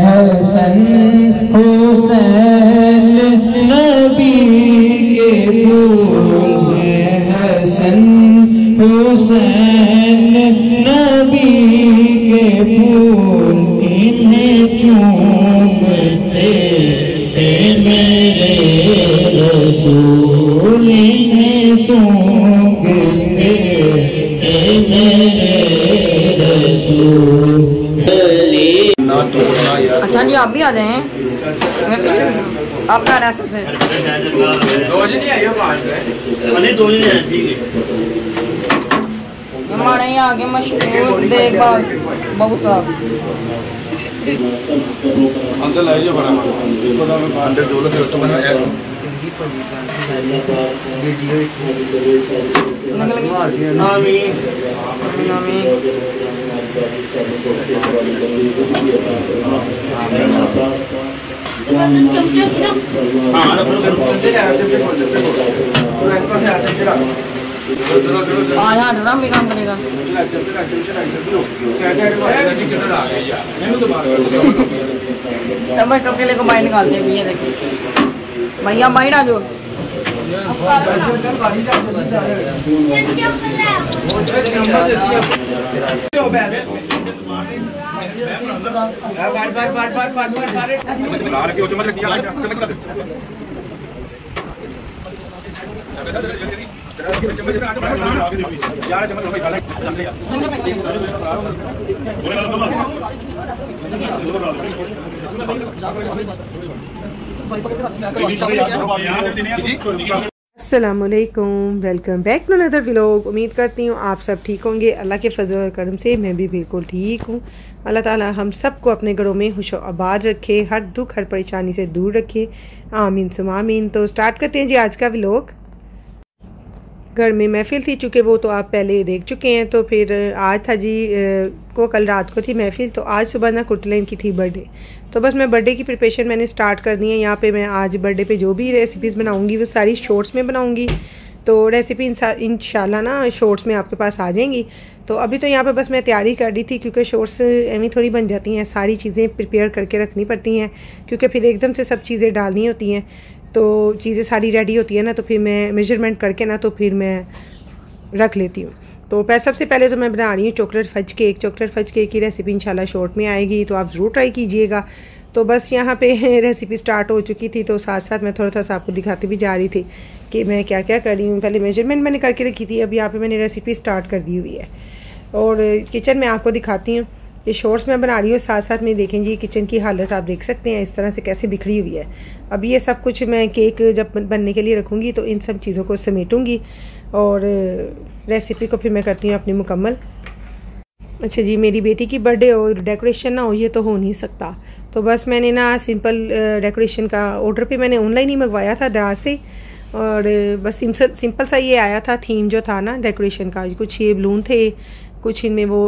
हसन हुसैन नबी के फूल हैं हसन हुसैन फूल इन्हें थे मेरे रसूल इन्हें थे मेरे रसूल अच्छा जी, आप भी आ जाए। मैं पीछे आपका ऐसे से रोज नहीं आई पाँच में। दो है ठीक है। हमारे यहाँ के मशहूर देखभाल बाबू साहब अंदर लाई जो बड़ा अंदर जो लोग तो बना यार आमीन हाँ ना हाँ ड्रम भी काम करेगा सब बस के लिए को बाहर निकालते हैं भैया देखिए भैया बाहर आ जाओ। Welcome back to another vlog उम्मीद करती हूँ आप सब ठीक होंगे। अल्लाह के फजल करम से मैं भी बिल्कुल ठीक हूँ। अल्लाह ताला हम सबको अपने घरों में खुश आबाद रखे, हर दुख, हर परेशानी से दूर रखे। आमीन सुम आमीन तो स्टार्ट करते हैं जी आज का व्लॉग घर में महफिल थी चूँकि वो तो आप पहले देख चुके हैं तो फिर आज था जी को कल रात को थी महफिल तो आज सुबह ना कुटलेन की थी बर्थडे। तो बस मैं बर्थडे की प्रिपरेशन मैंने स्टार्ट कर दी है, यहाँ पे मैं आज बर्थडे पे जो भी रेसिपीज़ बनाऊँगी, वो सारी शॉर्ट्स में बनाऊँगी। तो रेसिपी इन ना शॉर्ट्स में आपके पास आ जाएँगी। तो अभी तो यहाँ पे बस मैं तैयारी कर रही थी, क्योंकि शॉर्ट्स एवं थोड़ी बन जाती हैं, सारी चीज़ें प्रिपेयर करके रखनी पड़ती हैं, क्योंकि फिर एकदम से सब चीज़ें डालनी होती हैं। तो चीज़ें सारी रेडी होती है ना तो फिर मैं मेज़रमेंट करके ना तो फिर मैं रख लेती हूँ। तो मैं सबसे पहले तो मैं बना रही हूँ chocolate fudge cake chocolate fudge cake की रेसिपी इंशाल्लाह शॉर्ट में आएगी तो आप ज़रूर ट्राई कीजिएगा। तो बस यहाँ पे रेसिपी स्टार्ट हो चुकी थी तो साथ साथ मैं थोड़ा सा आपको दिखाती भी जा रही थी कि मैं क्या क्या कर रही हूँ। पहले मेज़रमेंट मैंने करके रखी थी, अब यहाँ पर मैंने रेसिपी स्टार्ट कर दी हुई है। और किचन में आपको दिखाती हूँ। ये शॉर्ट्स मैं बना रही हूँ साथ साथ में देखें जी किचन की हालत आप देख सकते हैं, इस तरह से कैसे बिखरी हुई है। अब ये सब कुछ मैं केक जब बनने के लिए रखूँगी तो इन सब चीज़ों को समेटूँगी और रेसिपी को फिर मैं करती हूँ अपनी मुकम्मल। अच्छा जी, मेरी बेटी की बर्थडे और डेकोरेशन ना हो, ये तो हो नहीं सकता। तो बस मैंने ना सिंपल डेकोरेशन का ऑर्डर पे मैंने ऑनलाइन ही मंगवाया था, दराज से। और बस सिंपल सिंपल सा ये आया था थीम जो था ना डेकोरेशन का, कुछ ये बलून थे कुछ इनमें वो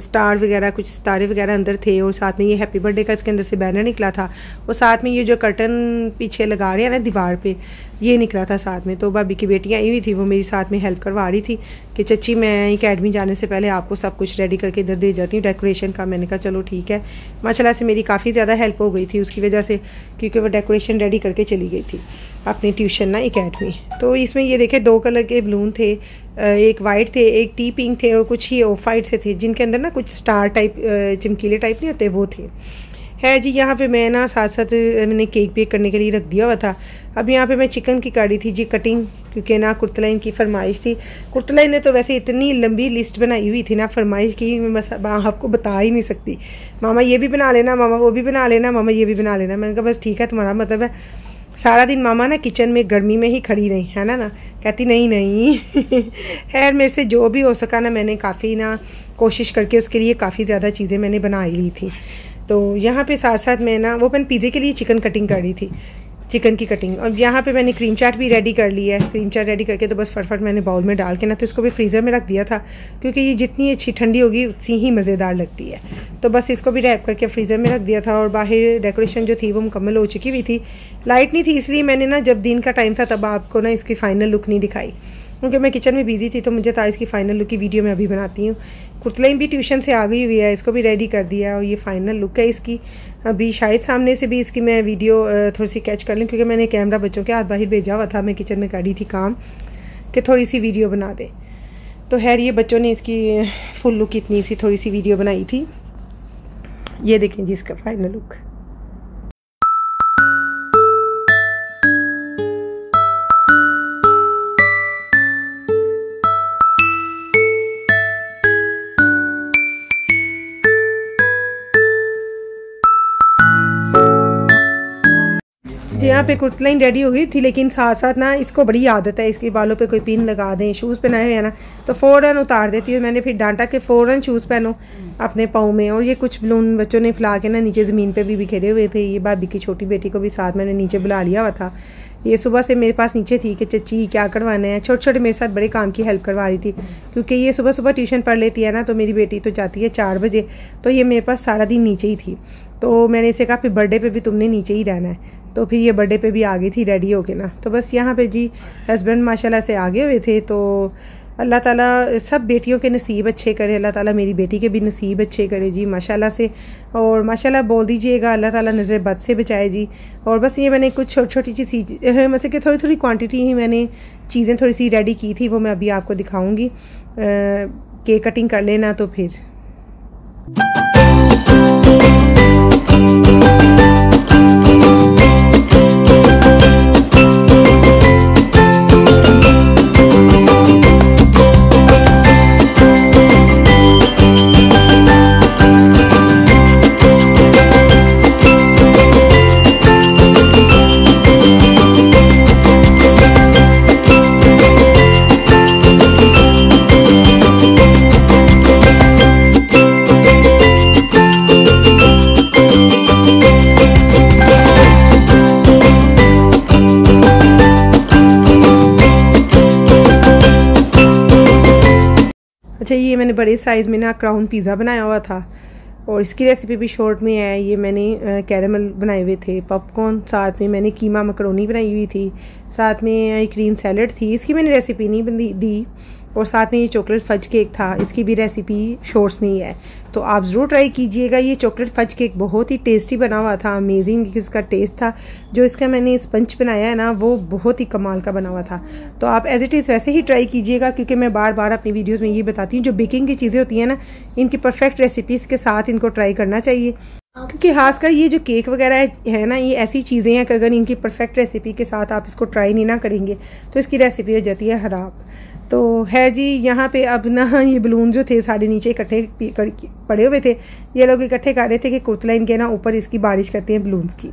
स्टार वगैरह, कुछ सितारे वगैरह अंदर थे और साथ में ये हैप्पी बर्थडे का इसके अंदर से बैनर निकला था। और साथ में ये जो कर्टन पीछे लगा रहे हैं ना दीवार पे ये निकला था साथ में। तो भाभी की बेटी आई हुई थी, वो मेरी साथ में हेल्प करवा रही थी कि चची मैं अकेडमी जाने से पहले आपको सब कुछ रेडी करके इधर दे जाती हूँ। डेकोरेशन का मैंने कहा, चलो ठीक है। माशाला से मेरी काफ़ी ज़्यादा हेल्प हो गई थी उसकी वजह से, क्योंकि वो डेकोरेशन रेडी करके चली गई थी अपनी ट्यूशन ना अकेडमी तो इसमें ये देखे, दो कलर के बलून थे एक वाइट थे, एक टी पिंक थे और कुछ ही ऑफ़ वाइट से थे, जिनके अंदर ना कुछ स्टार टाइप चमकीले टाइप नहीं होते, वो थे। है जी, यहाँ पे मैं ना साथ साथ मैंने केक बेक करने के लिए रख दिया हुआ था। अब यहाँ पे मैं चिकन की काटी थी जी कटिंग क्योंकि ना कुर्तलाइन की फरमाइश थी। कुर्तलाइन ने तो वैसे इतनी लंबी लिस्ट बनाई हुई थी ना फरमाइश की, मैं बस आपको बता ही नहीं सकती। मामा ये भी बना लेना, मामा वो भी बना लेना, मामा ये भी बना लेना। मैंने कहा, बस ठीक है, तुम्हारा मतलब है। सारा दिन मामा ना किचन में गर्मी में ही खड़ी रही, है ना ना? कहती, नहीं नहीं। खैर, मेरे से जो भी हो सका ना, मैंने काफ़ी ना कोशिश करके उसके लिए काफ़ी ज़्यादा चीज़ें मैंने बना ली थी। तो यहाँ पे साथ साथ मैं ना, वो मैंने पिज़्ज़े के लिए चिकन कटिंग कर रही थी। चिकन की कटिंग और यहाँ पे मैंने क्रीम चाट भी रेडी कर ली है। क्रीम चाट रेडी करके तो बस फटफट मैंने बाउल में डाल के ना तो इसको भी फ्रीज़र में रख दिया था, क्योंकि ये जितनी अच्छी ठंडी होगी, उतनी ही मज़ेदार लगती है। तो बस इसको भी रैप करके फ्रीज़र में रख दिया था और बाहर डेकोरेशन जो थी, वो मुकम्मल हो चुकी हुई थी। लाइट नहीं थी, इसलिए मैंने ना, जब दिन का टाइम था, तब आपको ना इसकी फ़ाइनल लुक नहीं दिखाई। क्योंकि मैं किचन में बिज़ी थी तो मुझे था इसकी फ़ाइनल लुक की वीडियो मैं अभी बनाती हूँ। कुतलाइन भी ट्यूशन से आ गई हुई है, इसको भी रेडी कर दिया और ये फ़ाइनल लुक है इसकी। अभी शायद सामने से भी इसकी मैं वीडियो थोड़ी सी कैच कर लूँ, क्योंकि मैंने कैमरा बच्चों के हाथ बाहर भेजा हुआ था, मैं किचन में कर थी काम, कि थोड़ी सी वीडियो बना दें। तो खैर, ये बच्चों ने इसकी फुल लुक इतनी सी थोड़ी सी वीडियो बनाई थी। ये देखें जी इसका फाइनल लुक जी यहाँ पे कुर्तलाइन रेडी हो गई थी, लेकिन साथ साथ ना इसको बड़ी आदत है, इसके बालों पे कोई पिन लगा दें शूज़ पहनाए हुए हैं ना तो फ़ौरन उतार देती हूँ। मैंने फिर डांटा के फ़ौरन शूज़ पहनो अपने पाँव में, और ये कुछ बलून बच्चों ने फैला के ना नीचे ज़मीन पे भी बिखेरे हुए थे। ये भाभी की छोटी बेटी को भी साथ मैंने नीचे बुला लिया हुआ था। ये सुबह से मेरे पास नीचे थी कि चची क्या करवाना है? छोटे छोटे मेरे साथ बड़े काम की हेल्प करवा रही थी, क्योंकि ये सुबह सुबह ट्यूशन पढ़ लेती है ना तो मेरी बेटी तो जाती है चार बजे तो ये मेरे पास सारा दिन नीचे ही थी। तो मैंने इसे कहा, फिर बर्थडे पे भी तुमने नीचे ही रहना है। तो फिर ये बर्थडे पे भी आ गई थी रेडी होके ना। तो बस यहाँ पे जी हस्बैंड माशाल्लाह से आगे हुए थे तो अल्लाह ताला सब बेटियों के नसीब अच्छे करे, अल्लाह ताला मेरी बेटी के भी नसीब अच्छे करे जी, माशाल्लाह से। और माशाल्लाह बोल दीजिएगा, अल्लाह ताला नज़र बद से बचाए जी। और बस ये मैंने कुछ छोटी छोटी सी चीज़ मतलब कि थोड़ी थोड़ी क्वांटिटी ही मैंने चीज़ें थोड़ी सी रेडी की थी, वो मैं अभी आपको दिखाऊँगी। केक कटिंग कर लेना तो फिर। बड़े साइज़ में ना क्राउन पिज़्ज़ा बनाया हुआ था। और इसकी रेसिपी भी शॉर्ट में है। ये मैंने कैरमल बनाए हुए थे। पॉपकॉर्न साथ में मैंने कीमा मकरोनी बनाई हुई थी। साथ में क्रीम सैलड थी। इसकी मैंने रेसिपी नहीं दी। और साथ में ये चॉकलेट फज केक था। इसकी भी रेसिपी शॉर्ट्स में ही है। तो आप ज़रूर ट्राई कीजिएगा। ये चॉकलेट फज केक बहुत ही टेस्टी बना हुआ था अमेजिंग इसका टेस्ट था। जो इसका मैंने स्पंच बनाया है ना, वो बहुत ही कमाल का बना हुआ था। तो आप एज इट इज़ वैसे ही ट्राई कीजिएगा, क्योंकि मैं बार बार अपनी वीडियोज़ में ये बताती हूँ। जो बेकिंग की चीज़ें होती हैं ना, इनकी परफेक्ट रेसिपीज़ के साथ इनको ट्राई करना चाहिए। क्योंकि खासकर ये जो केक वगैरह है ना, ये ऐसी चीज़ें हैं कि अगर इनकी परफेक्ट रेसिपी के साथ आप इसको ट्राई नहीं ना करेंगे तो इसकी रेसिपी हो जाती है ख़राब। तो है जी, यहाँ पे अब ना, ये बलून जो थे साढ़े नीचे इकट्ठे पड़े हुए थे। ये लोग इकट्ठे कर रहे थे कि कुर्तला इनके ना ऊपर इसकी बारिश करते हैं बलून्स की।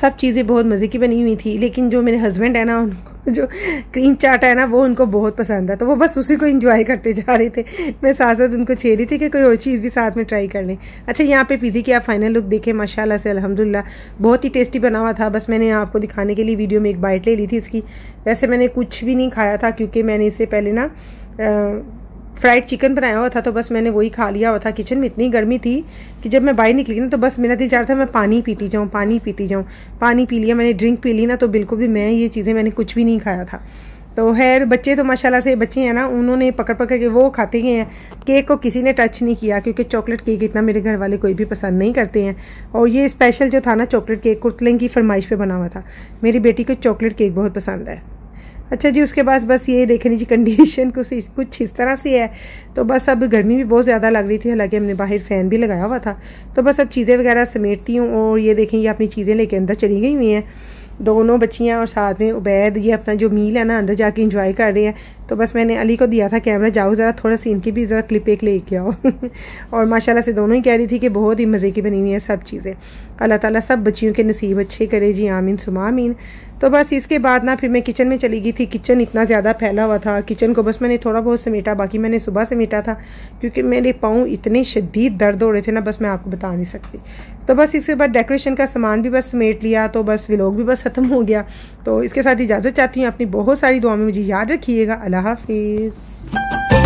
सब चीज़ें बहुत मज़े की बनी हुई थी, लेकिन जो मेरे हस्बैंड है ना, उनको जो क्रीम चाट है ना, वो उनको बहुत पसंद है तो वो बस उसी को इंजॉय करते जा रहे थे। मैं साथ साथ उनको छे रही थी कि कोई और चीज़ भी साथ में ट्राई कर लें। अच्छा यहाँ पे पीजी की आप फाइनल लुक देखें, माशाल्लाह से, अल्हम्दुलिल्लाह। बहुत ही टेस्टी बना हुआ था। बस मैंने आपको दिखाने के लिए वीडियो में एक बाइट ले ली थी इसकी। वैसे मैंने कुछ भी नहीं खाया था, क्योंकि मैंने इससे पहले ना फ्राइड चिकन बनाया हुआ था तो बस मैंने वही खा लिया हुआ था। किचन में इतनी गर्मी थी कि जब मैं बाहर निकली ना तो बस मेरा दिल चाह रहा था मैं पानी पीती जाऊँ, पानी पीती जाऊँ। पानी पी लिया, मैंने ड्रिंक पी ली ना तो बिल्कुल भी मैं ये चीज़ें मैंने कुछ भी नहीं खाया था। तो खैर, बच्चे तो माशाल्लाह से बच्चे हैं ना, उन्होंने पकड़ पकड़ के वो खाते गए हैं। केक को किसी ने टच नहीं किया, क्योंकि चॉकलेट केक इतना मेरे घर वाले कोई भी पसंद नहीं करते हैं। और ये स्पेशल जो था ना चॉकलेट केक कुर्तलिंग की फरमाइश पे बना हुआ था। मेरी बेटी को चॉकलेट केक बहुत पसंद है। अच्छा जी, उसके बाद बस ये देखने जी कंडीशन कुछ इस कुछ इस तरह से है। तो बस अब गर्मी भी बहुत ज़्यादा लग रही थी, हालाँकि हमने बाहर फ़ैन भी लगाया हुआ था। तो बस अब चीज़ें वगैरह समेटती हूँ और ये देखें, ये अपनी चीज़ें लेके अंदर चली गई हुई हैं। दोनों बच्चियाँ और साथ में उबैद, ये अपना जो मील है ना, अंदर जाके इंजॉय कर रहे हैं। तो बस मैंने अली को दिया था कैमरा जाओ ज़रा थोड़ा सी इनकी भी ज़रा क्लिप एक लेके आओ। और माशाल्लाह से दोनों ही कह रही थी कि बहुत ही मज़े की बनी हुई है सब चीज़ें। अल्लाह ताला सब बच्चियों के नसीब अच्छे करे जी, आमीन सुमा आमीन तो बस इसके बाद ना फिर मैं किचन में चली गई थी। किचन इतना ज़्यादा फैला हुआ था। किचन को बस मैंने थोड़ा बहुत समेटा, बाकी मैंने सुबह समेटा था, क्योंकि मेरे पाँव इतने शदीद दर्द हो रहे थे ना, बस मैं आपको बता नहीं सकती। तो बस इसके बाद डेकोरेशन का सामान भी बस समेट लिया तो बस व्लॉग भी बस ख़त्म हो गया। तो इसके साथ इजाज़त चाहती हूँ, अपनी बहुत सारी दुआ में मुझे याद रखिएगा। अल्लाह हाफिज़।